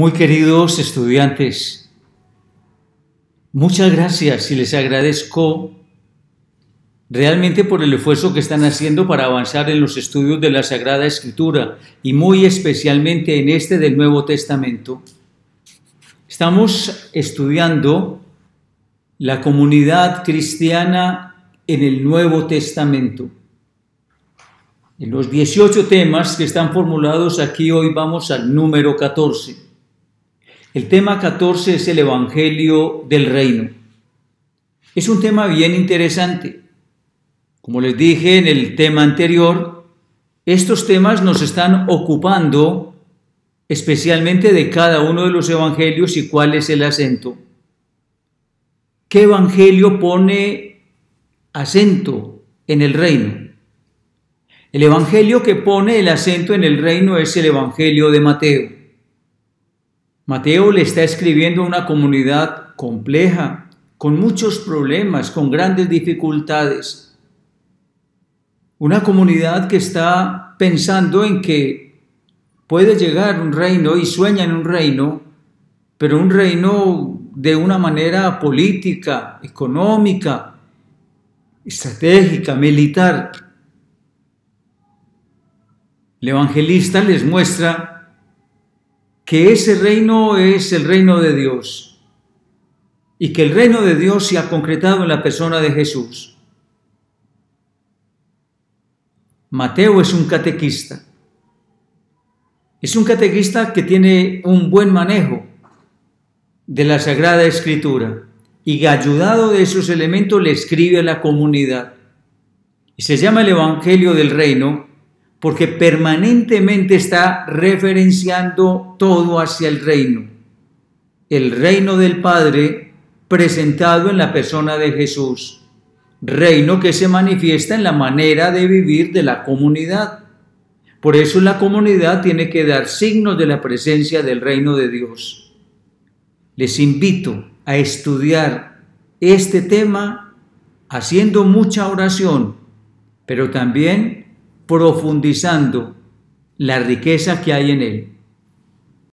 Muy queridos estudiantes, muchas gracias y les agradezco realmente por el esfuerzo que están haciendo para avanzar en los estudios de la Sagrada Escritura y muy especialmente en este del Nuevo Testamento. Estamos estudiando la comunidad cristiana en el Nuevo Testamento. En los 18 temas que están formulados aquí hoy vamos al número 14. El tema 14 es el Evangelio del Reino. Es un tema bien interesante. Como les dije en el tema anterior, estos temas nos están ocupando especialmente de cada uno de los evangelios y cuál es el acento. ¿Qué evangelio pone acento en el reino? El evangelio que pone el acento en el reino es el evangelio de Mateo. Mateo le está escribiendo a una comunidad compleja, con muchos problemas, con grandes dificultades. Una comunidad que está pensando en que puede llegar un reino y sueña en un reino, pero un reino de una manera política, económica, estratégica, militar. El evangelista les muestra que ese reino es el reino de Dios y que el reino de Dios se ha concretado en la persona de Jesús. Mateo es un catequista. Es un catequista que tiene un buen manejo de la Sagrada Escritura y ayudado de esos elementos le escribe a la comunidad. Y se llama el Evangelio del Reino porque permanentemente está referenciando todo hacia el reino, el reino del Padre presentado en la persona de Jesús, reino que se manifiesta en la manera de vivir de la comunidad. Por eso la comunidad tiene que dar signos de la presencia del reino de Dios. Les invito a estudiar este tema haciendo mucha oración, pero también profundizando la riqueza que hay en él.